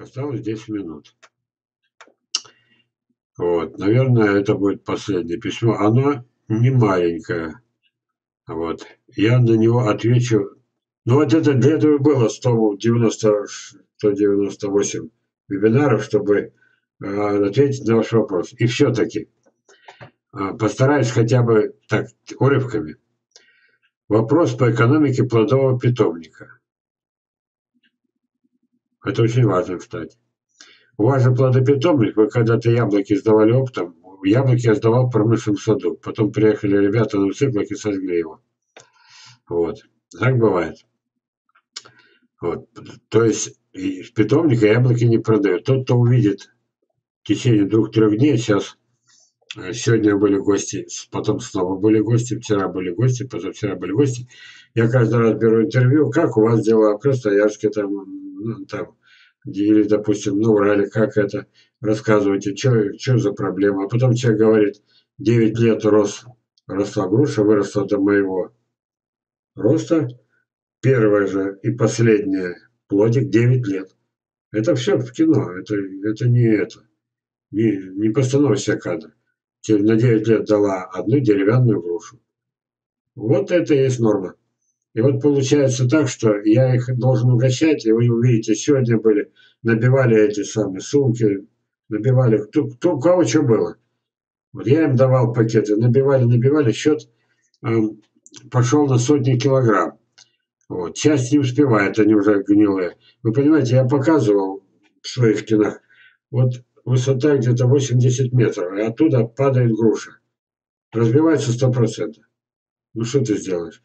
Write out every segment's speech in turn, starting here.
Осталось 10 минут. Вот, наверное, это будет последнее письмо. Оно не маленькое. Вот. Я на него отвечу. Ну вот это для этого было 190, 198 вебинаров, чтобы э, ответить на ваш вопрос. И все-таки э, постараюсь хотя бы так урывками. Вопрос по экономике плодового питомника. Это очень важно, кстати. У вас же плодопитомник, вы когда-то яблоки сдавали оптом, яблоки я сдавал в промышленном саду. Потом приехали ребята на циклах и сожгли его. Вот. Так бывает. Вот. То есть из питомника яблоки не продают. Тот, кто увидит в течение двух-трех дней, сейчас э, сегодня были гости, потом снова были гости, вчера были гости, позавчера были гости. Я каждый раз беру интервью, как у вас дела, Красноярске там, ну, там или, допустим, на Урале, как это, рассказывайте, что за проблема. А потом человек говорит, 9 лет рос, росла груша, выросла до моего роста. Первая же и последняя плодик 9 лет. Это все в кино, это, это не это, не, не постановочная кадра. На 9 лет дала одну деревянную грушу. Вот это и есть норма. И вот получается так, что я их должен угощать, и вы увидите, сегодня были, набивали эти самые сумки, набивали, кто, кто, у кого что было. Вот я им давал пакеты, набивали, набивали, счет э, пошел на сотни килограмм. Вот. Часть не успевает, они уже гнилые. Вы понимаете, я показывал в своих кинах, вот высота где-то 80 метров, и оттуда падает груша. Разбивается 100%. Ну что ты сделаешь?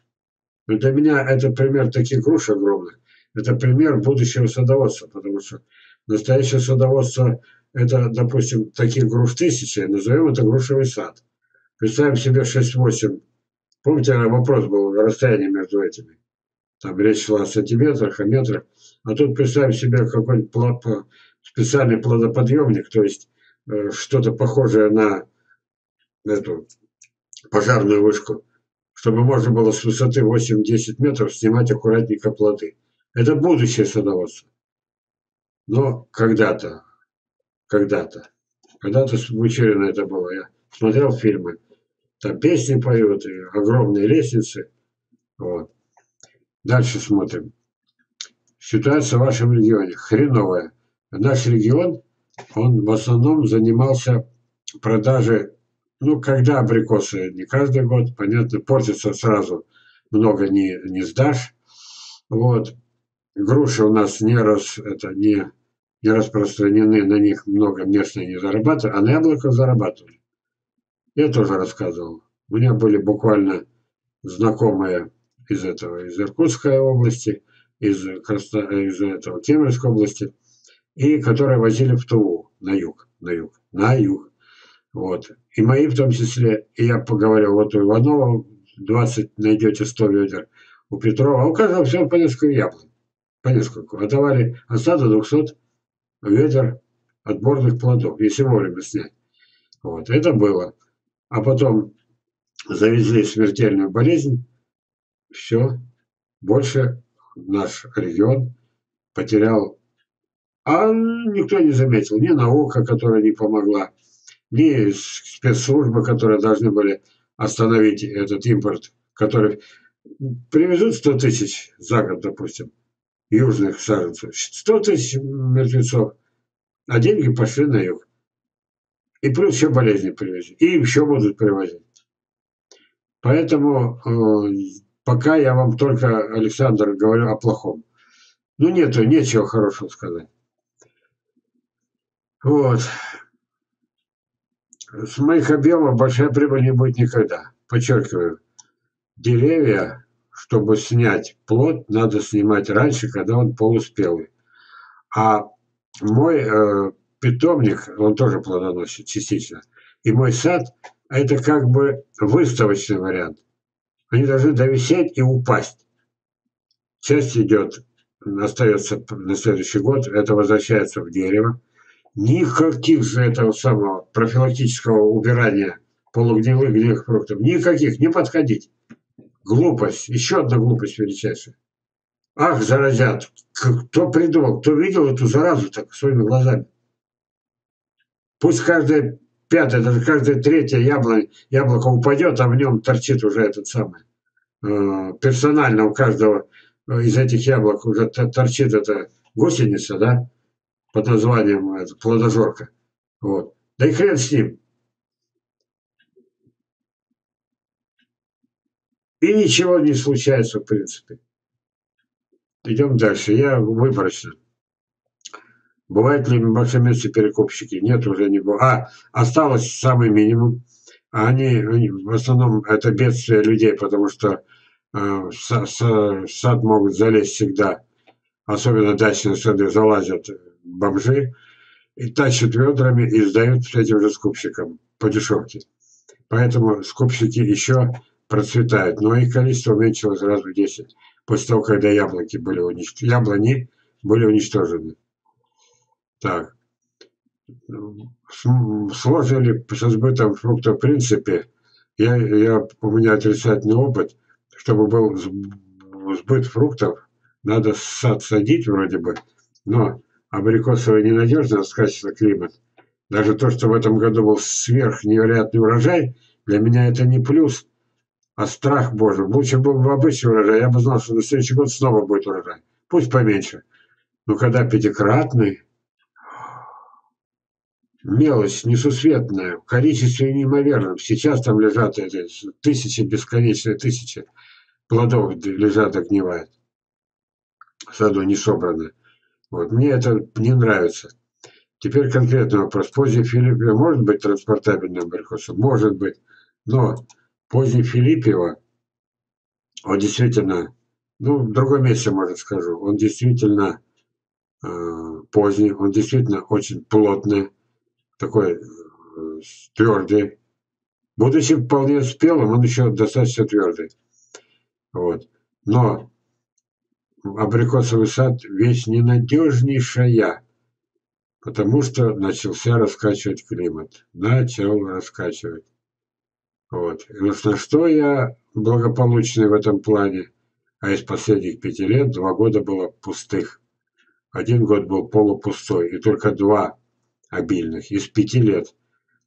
Но для меня это пример таких груш огромных. Это пример будущего садоводства, потому что настоящее садоводство – это, допустим, таких груш тысячи, назовем это грушевый сад. Представим себе 6-8. Помните, вопрос был расстояние между этими? Там речь шла о сантиметрах, о метрах. А тут представим себе какой-нибудь специальный плодоподъемник, то есть э, что-то похожее на эту пожарную вышку чтобы можно было с высоты 8-10 метров снимать аккуратненько плоды. Это будущее садоводство. Но когда-то, когда-то, когда-то с Бучерина это было. Я смотрел фильмы, там песни поют, и огромные лестницы. Вот. Дальше смотрим. Ситуация в вашем регионе хреновая. Наш регион, он в основном занимался продажей ну, когда абрикосы? Не каждый год, понятно, портится сразу, много не, не сдашь. Вот. Груши у нас не, раз, это, не, не распространены, на них много местные не зарабатывают, а на яблоках зарабатывали. Я тоже рассказывал. У меня были буквально знакомые из этого, из Иркутской области, из, Красно... из этого Кемеровской области, и которые возили в Туву на юг, на юг, на юг. Вот. И мои в том числе. И я поговорил, вот у Иванова 20 найдете 100 ведер, у Петрова, а у каждого все по несколько яблок. По несколько. Отдавали от 100 до 200 ведер отборных плодов, если вовремя снять. Вот. Это было. А потом завезли смертельную болезнь. Все. Больше наш регион потерял. А никто не заметил. Ни наука, которая не помогла ни спецслужбы, которые должны были остановить этот импорт, который привезут 100 тысяч за год, допустим, южных саженцев, 100 тысяч мертвецов, а деньги пошли на юг. И плюс еще болезни привезли. И еще будут привозить. Поэтому э, пока я вам только, Александр, говорю о плохом. Ну, нету, нечего хорошего сказать. Вот с моих объемов большая прибыль не будет никогда. Подчеркиваю, деревья, чтобы снять плод, надо снимать раньше, когда он полуспелый. А мой э, питомник, он тоже плодоносит частично. И мой сад – это как бы выставочный вариант. Они должны довисеть и упасть. Часть идет, остается на следующий год, это возвращается в дерево. Никаких же этого самого профилактического убирания полугнилых гнилых фруктов. Никаких, не подходить. Глупость. Еще одна глупость величайшая. Ах, заразят. Кто придумал, кто видел эту заразу так своими глазами? Пусть каждая пятая, даже каждая третья яблоко, яблоко упадет, а в нем торчит уже этот самый. Э, персонально у каждого э, из этих яблок уже торчит эта гусеница, да, под названием это, плодожорка. Вот. Да и хрен с ним. И ничего не случается, в принципе. Идем дальше. Я выборочно. Бывают ли мошенницы перекупщики? Нет, уже не было. А, осталось самый минимум. А они, в основном это бедствие людей, потому что э, с, сад могут залезть всегда. Особенно дачные сады залазят бомжи и тащат ведрами и сдают этим же скупщикам по дешевке. Поэтому скупщики еще процветают, но их количество уменьшилось раз в 10 после того, когда яблоки были уничтожены. Яблони были уничтожены. Так. Сложно ли со сбытом фруктов в принципе? Я, я, у меня отрицательный опыт. Чтобы был сбыт фруктов, надо сад садить вроде бы, но абрикосовый ненадежно скачется климат. Даже то, что в этом году был сверх невероятный урожай, для меня это не плюс, а страх Божий. Лучше был бы обычный урожай, я бы знал, что на следующий год снова будет урожай. Пусть поменьше. Но когда пятикратный, мелочь несусветная, в количестве неимоверном. Сейчас там лежат эти тысячи, бесконечные тысячи плодов лежат, огнивают. В саду не собраны. Вот. Мне это не нравится. Теперь конкретный вопрос. Поздний Филиппе может быть транспортабельным абрикосом? Может быть. Но поздний Филиппева, он действительно, ну, в другом месте, может, скажу, он действительно э, поздний, он действительно очень плотный, такой э, твердый. Будучи вполне спелым, он еще достаточно твердый. Вот. Но абрикосовый сад вещь ненадежнейшая, потому что начался раскачивать климат. Начал раскачивать. Вот. И вот на что я благополучный в этом плане, а из последних пяти лет два года было пустых. Один год был полупустой, и только два обильных из пяти лет.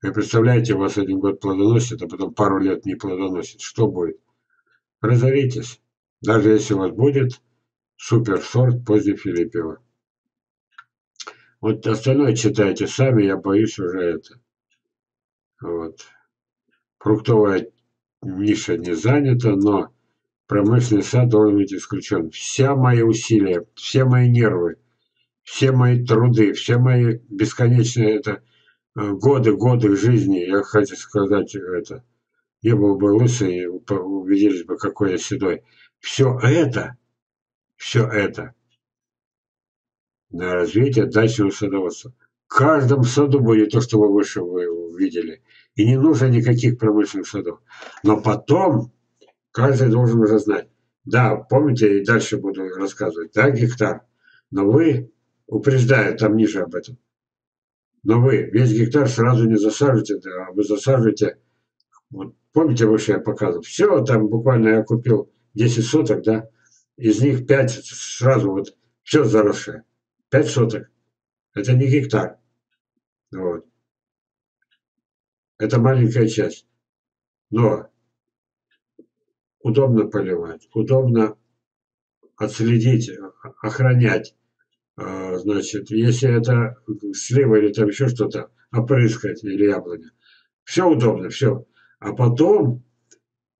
Вы представляете, у вас один год плодоносит, а потом пару лет не плодоносит. Что будет? Разоритесь. Даже если у вас будет суперсорт поздний Филиппева. Вот остальное читайте сами, я боюсь уже это. Вот. Фруктовая ниша не занята, но промышленный сад должен быть исключен. Вся мои усилия, все мои нервы, все мои труды, все мои бесконечные это э, годы, годы жизни, я хочу сказать это, не был бы лысый, увиделись бы, какой я седой. Все это все это на развитие дачного садоводства. В каждом саду будет то, что вы выше вы увидели. И не нужно никаких промышленных садов. Но потом каждый должен уже знать. Да, помните, и дальше буду рассказывать. Да, гектар. Но вы, упреждаю, там ниже об этом. Но вы весь гектар сразу не засаживаете, а вы засаживаете. Вот, помните, выше я показывал. Все, там буквально я купил 10 соток, да, из них 5 сразу вот все заросшее. 5 соток. Это не гектар. Вот. Это маленькая часть. Но удобно поливать, удобно отследить, охранять. А, значит, если это слева или там еще что-то, опрыскать или яблоня. Все удобно, все. А потом,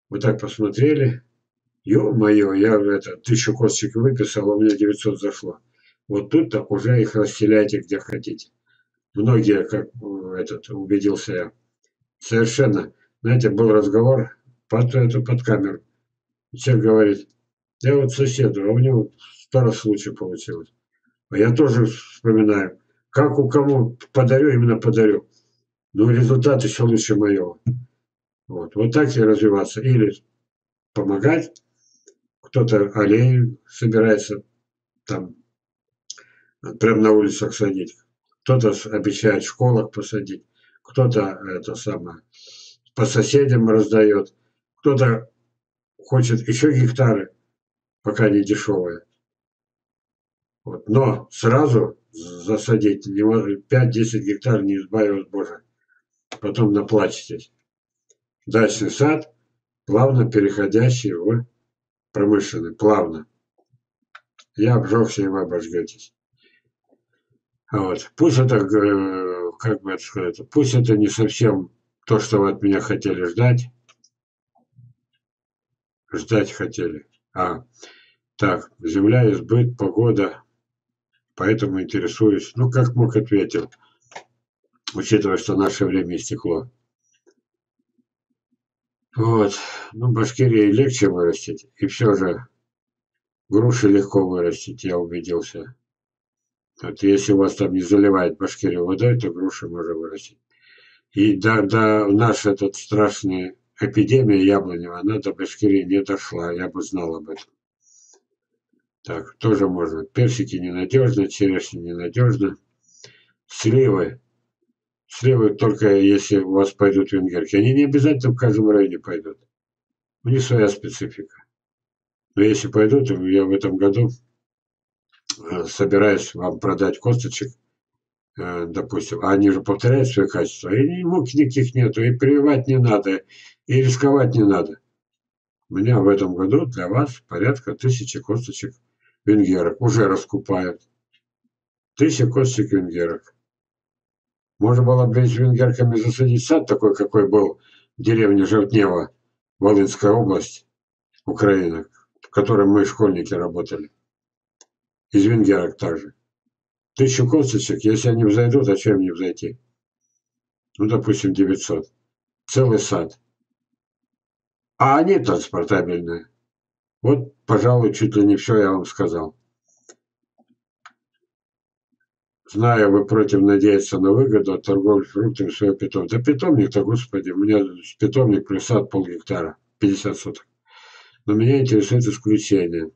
вы так посмотрели, Ё-моё, я это, тысячу косточек выписал, а у меня 900 зашло. Вот тут-то уже их расселяйте где хотите. Многие, как этот, убедился я, совершенно, знаете, был разговор под, эту, под камеру. Человек говорит, я вот соседу, а у него сто лучше получилось. А я тоже вспоминаю, как у кому подарю, именно подарю. Но результат еще лучше моего. Вот, вот так и развиваться. Или помогать, кто-то аллею собирается там прямо на улицах садить, кто-то обещает в школах посадить, кто-то это самое по соседям раздает, кто-то хочет еще гектары, пока не дешевые. Вот. Но сразу засадить 5-10 гектар не избавилось Боже. Потом наплачетесь. Дачный сад, плавно переходящий в промышленный. Плавно. Я обжегся, и вы обожгетесь. Вот. Пусть это, э, как бы это сказать, пусть это не совсем то, что вы от меня хотели ждать. Ждать хотели. А, так, земля, избыт, погода. Поэтому интересуюсь. Ну, как мог, ответил. Учитывая, что наше время истекло. Вот. Ну, Башкирии легче вырастить. И все же груши легко вырастить, я убедился. Вот если у вас там не заливает Башкирию водой, то груши можно вырастить. И да, да, наша этот страшная эпидемия яблоневая, она до Башкирии не дошла, я бы знал об этом. Так, тоже можно. Персики ненадежно, черешни ненадежно. Сливы. Сливы только если у вас пойдут венгерки. Они не обязательно в каждом районе пойдут. У них своя специфика. Но если пойдут, я в этом году э, собираюсь вам продать косточек, э, допустим, а они же повторяют свои качества, и муки никаких нету, и прививать не надо, и рисковать не надо. У меня в этом году для вас порядка тысячи косточек венгерок уже раскупают. Тысяча косточек венгерок. Можно было бы с венгерками засадить сад такой, какой был в деревне Жертнево, Волынская область, Украина, в котором мы школьники работали. Из венгерок также. Тысячу косточек, если они взойдут, а чем не взойти? Ну, допустим, 900. Целый сад. А они транспортабельные. Вот, пожалуй, чуть ли не все я вам сказал. Знаю, вы против надеяться на выгоду от торговли фруктами своего питомника. Да питомник-то, господи, у меня питомник плюс сад пол гектара, 50 соток. Но меня интересует исключение.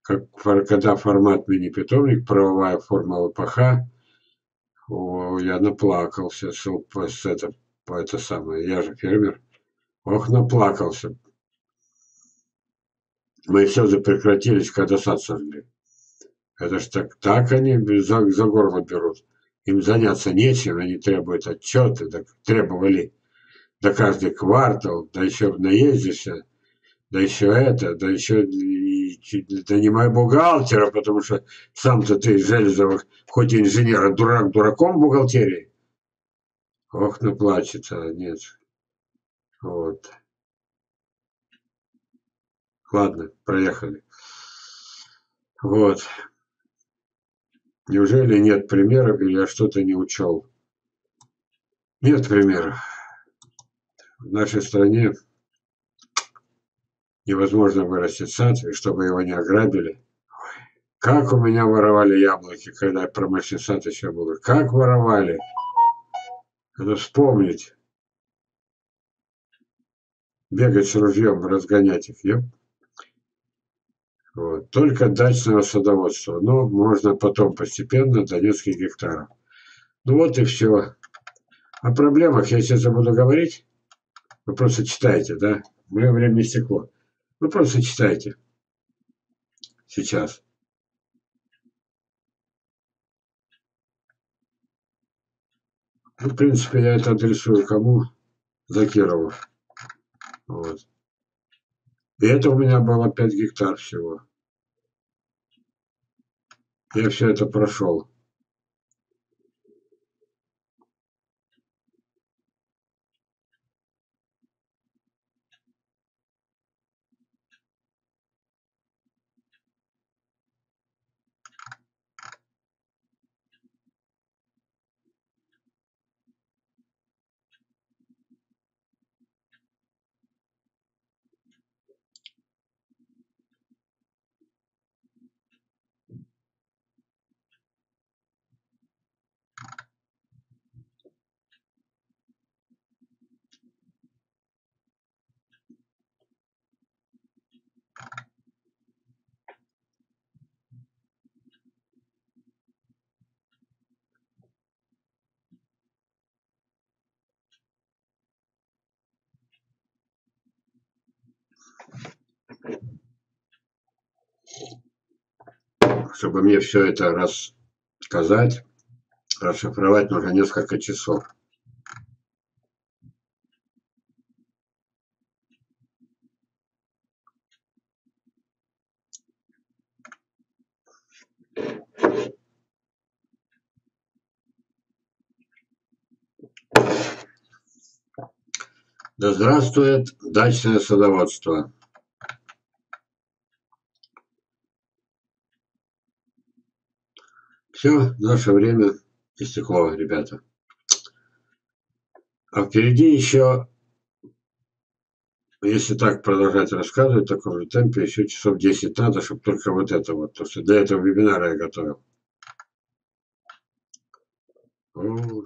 Как, когда формат мини-питомник, правовая форма ВПХ, о, я наплакался, с, с это, это самое, я же фермер. Ох, наплакался. Мои слезы прекратились, когда сад сожгли. Это ж так, так они за, за горло берут. Им заняться нечем, они требуют отчеты, так требовали до каждый квартал, да еще наездишься, да еще это, да еще нанимай бухгалтера, потому что сам-то ты Железовых, хоть и инженер, а дурак дураком в бухгалтерии. Ох, наплачется, нет. Вот. Ладно, проехали. Вот. Неужели нет примеров или я что-то не учел? Нет примеров. В нашей стране невозможно вырастить сад, и чтобы его не ограбили. Как у меня воровали яблоки, когда промышленный сад еще был. Как воровали. Надо вспомнить. Бегать с ружьем, разгонять их. Еп. Вот. Только дачного садоводства. Но можно потом постепенно до нескольких гектаров. Ну вот и все. О проблемах я сейчас буду говорить. Вы просто читайте, да? Мое время истекло. Вы просто читайте. Сейчас. Ну, в принципе, я это адресую кому? Закирову. Вот. И это у меня было 5 гектар всего. Я все это прошел. Чтобы мне все это рассказать, расшифровать нужно несколько часов. Да здравствует дачное садоводство! Все, наше время истекло, ребята. А впереди еще, если так продолжать рассказывать в таком же темпе, еще часов 10 надо, чтобы только вот это вот, то что для этого вебинара я готовил. О,